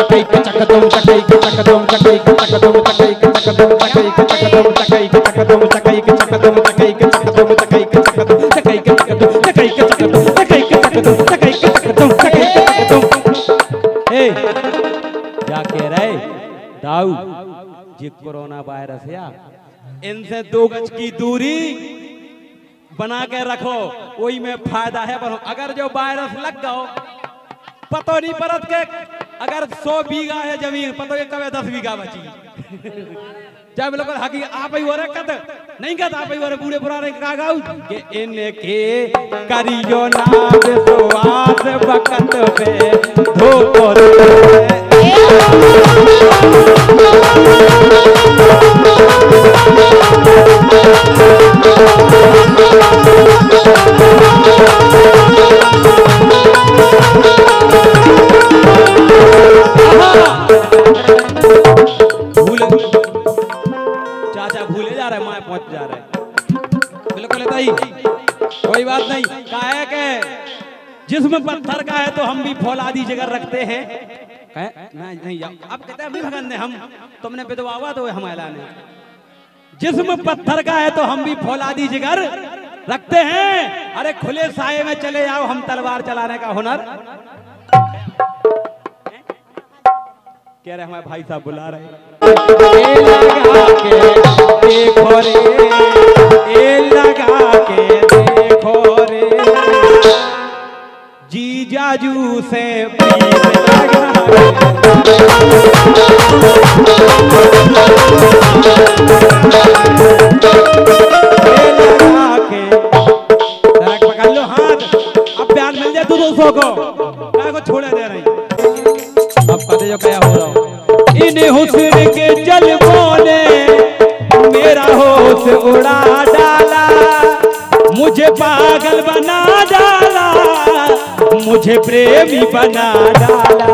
चकई के चक तुम चकई के चक तुम चकई के चक तुम चकई के चक तुम चकई के चक तुम चकई के चक तुम चकई के चक तुम चकई के चक तुम चकई के चक तुम चकई के चक तुम चकई के चक चकई के चक चकई के चक चकई है इनसे दो गज की दूरी बना के रखो वही में फ़ायदा है पर अगर जो वायरस लग गओ पतो परत के अगर सौ बीघा है ज़मीन, पतो कब दस बीघा बची। जब लोग हकी, आप ही हो रहे कद नहीं कद आप ही हो रहे बूढ़े पुराने का गाऊ के इनके करियो ना विश्वास बकत पे धोखो भूल नहीं काहे के जिसमें पत्थर का है तो हम भी फौलादी जगह रखते हैं। नहीं नहीं अब कहते हैं भगन ने हम, तुमने विधवा हुआ तो हम ऐलान है। जिसमें पत्थर का है तो हम भी फौलादी जिगर रखते हैं। अरे खुले साये में चले जाओ हम तलवार चलाने का हुनर। कह रहे हमारे भाई साहब बुला रहे को दे रही अब जो क्या हो रहा इन हुस्न के मेरा होश उड़ा डाला, मुझे पागल बना डाला, मुझे प्रेमी बना डाला।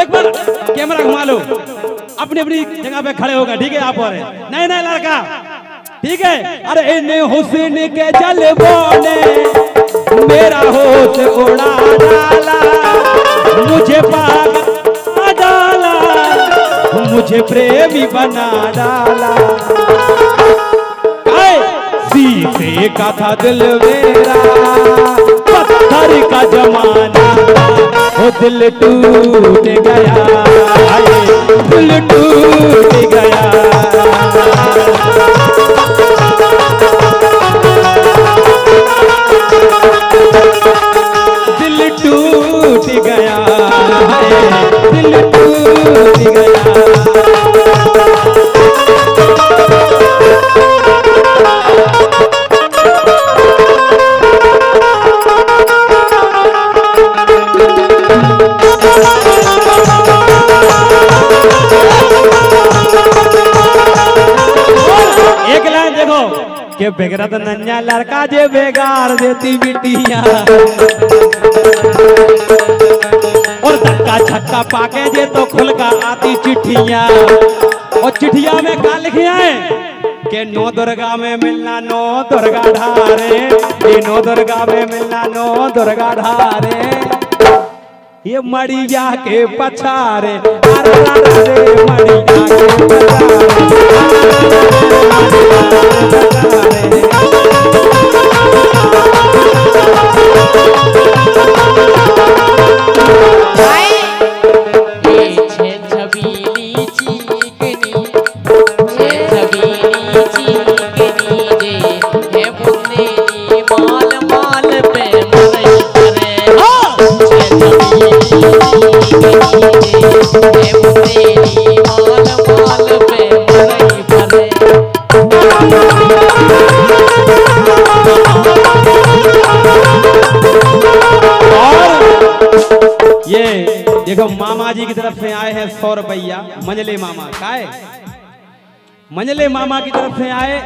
एक बार कैमरा घुमा लो। अपनी अपनी जगह पे खड़े होगा ठीक है, आप और नहीं नहीं, लड़का। ठीक है? अरे इन हुस्न के जलवों ने मेरा होश उड़ा डाला मुझे पागल डाला मुझे प्रेमी बना डाला। शीशे का था दिल मेरा। पत्थर का जमाना वो दिल टूट गया। दिल टूट गया। के बेगरत नन्या लड़का जे बेगार देती बिटिया। और धक्का छक्का पाके जे तो खुल का आती चिट्ठियाँ। और चिट्ठिया में क्या लिखे हैं? के नो दुर्गा में मिलना नौ दुर्गा ढारे ये नो दुर्गा में मिलना नो दुर्गा ढारे ये मड़िया के पछारे। मड़िया के पछारे। मंजले मामा, काय? मंजले मामा की तरफ़ से आए,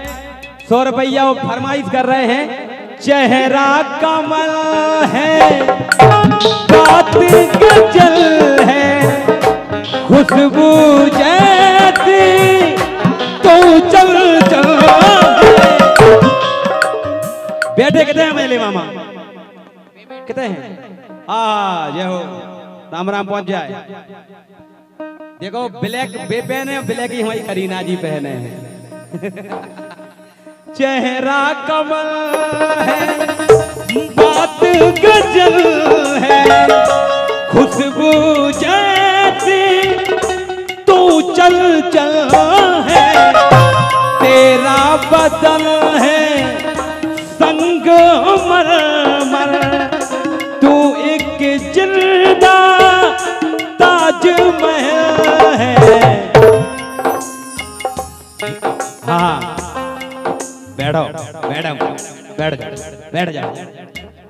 सौ रुपया वो फरमाइश कर रहे हैं, चेहरा कमल है गज़ल है, खुशबू जैसी तो चल चल बेटे कहते हैं मंजले मामा? कहते हैं? आ, जय हो, राम राम पहुँच जाए। देखो, ब्लैक बे पहने ब्लैक ही हमारी करीना जी पहने हैं। चेहरा कमल है, बात गज़ल है, खुशबू जैसी तू चल चल है, तेरा बदल है, संग मर मैडम, बैठ जाओ बैठ जाओ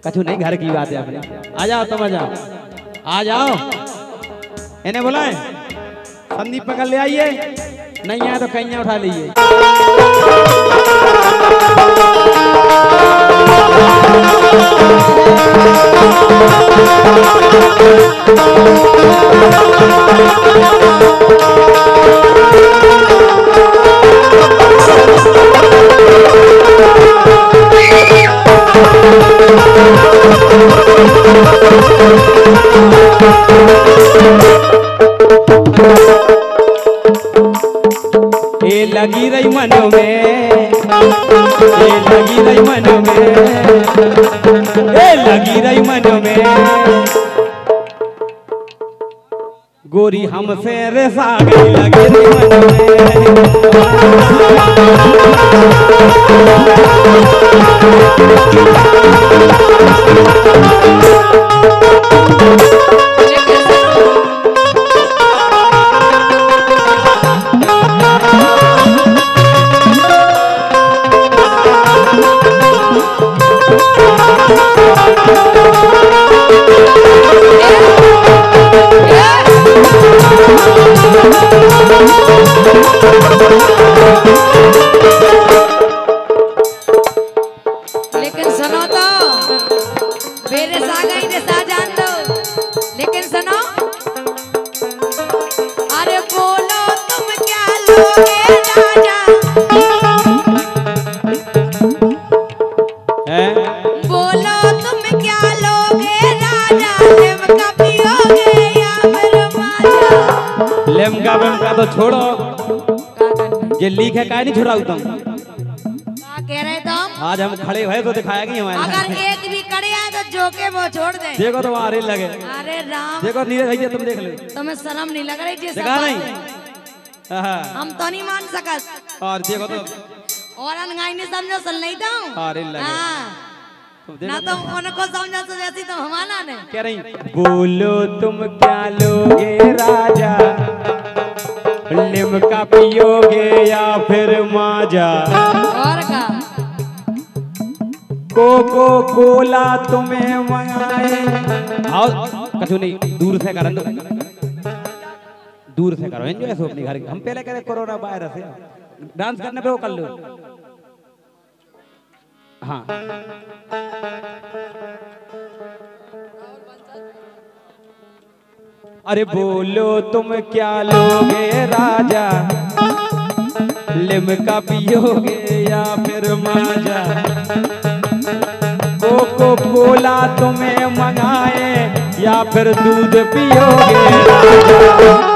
कछु नहीं, घर की बात है अपनी। आ जाओ, तुम आ जाओ। आ जाओ। इन्हें बुलाए। संदीप पकड़ ले आइए। नहीं आए तो कहीं उठा लीजिए। ये लगी रही मन में ये लगी रही मन में ये लगी रही मन में। गोरी हमसे रेसा गई लगी रही मन में। लेकिन सुनो तो मेरे सागा ही सा जान दो लेकिन सुनो। अरे बोलो तुम क्या लोगे राजा? बोलो तुम क्या लोगे राजा? लिमका पियोगे या फिर लेमका वेमका तो छोड़ो? ये लीक है काय नहीं छुड़ाऊ तुम? का कह रहे तुम आज हम खड़े हुए तो दिखाएगी अगर हमारे एक भी कड़े आए तो जोके वो छोड़ दे। देखो तो रेल लगे। अरे राम। देखो नीरज भैया तुम देख लो। तुम्हें शर्म नहीं लग रही देखा नहीं? हम तो नहीं मान सकत। और देखो तो। और अनगाई नहीं समझो सुन नहीं था हाँ, रेल लगे। हाँ। ना तो। उनको समझो तो जैसी तो हमारा ने। कह रही बोलो तुम क्या लोगे राजा? लिमका पियोगे या फिर माजा? और का? कोको कोला तुम्हें मंगाए। आओ कछु नहीं दूर से करन दो दूर से करो एंजॉय सो अपने घर हम पहले करे कोरोना वायरस है डांस करने पे वो कर लो। हाँ। अरे बोलो तुम क्या लोगे राजा? लिमका पियोगे या फिर माजा? कोको कोला तुम्हें मंगाए या फिर दूध पियोगे राजा?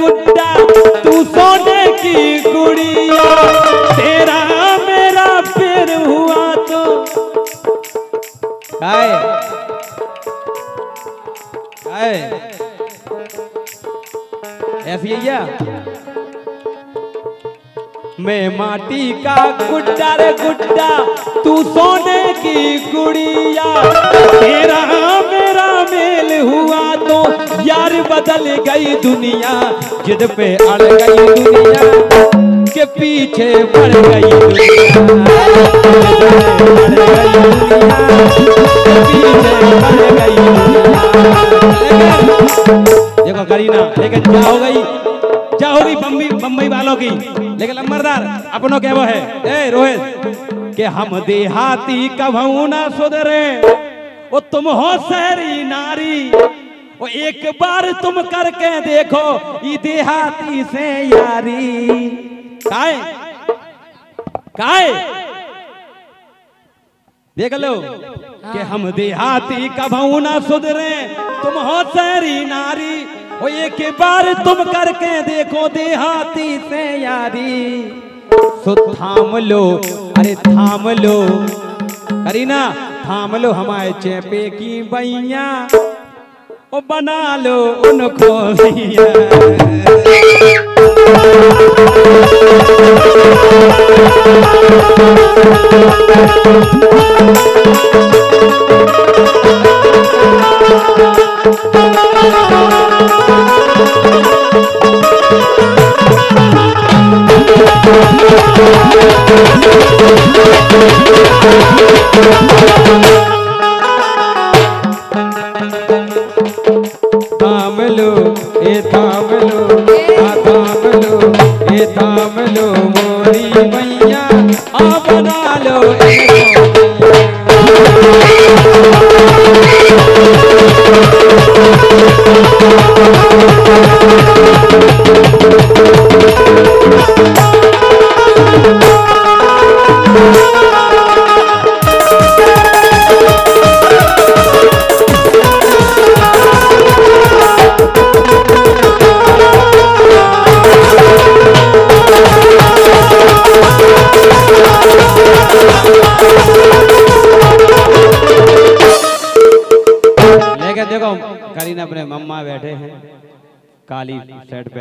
गुड्डा तू सोने की गुड़िया, तेरा मेरा फिर हुआ तो। आए। ऐसी है मैं माटी का गुड्डा रे गुड्डा, तू सोने की गुड़िया। बदल गई दुनिया, जिद पे अड़ गई दुनिया, के पीछे बढ़ गई देखो करीना लेकिन क्या हो गई क्या हो गई बम्बई बम्बई वालों की। लेकिन लंबरदार अपनों के वो है। ए, रोहित, कि हम देहाती कभू ना सुधरे, वो तुम हो शहरी नारी। वो एक बार तुम करके देखो ये देहाती से यारी। काय? काय? देख लो कि हम देहाती कभू ना सुधरे, तुम हो शहरी नारी। वो एक बार तुम करके देखो देहाती से यारी। सो थाम लो, अरे थाम लो। करीना, थाम लो हमारे चेपे की बैया। ओ बना लो उनको सिया। थाम लो ए थाम मम्मा बैठे हैं काली शर्ट पहन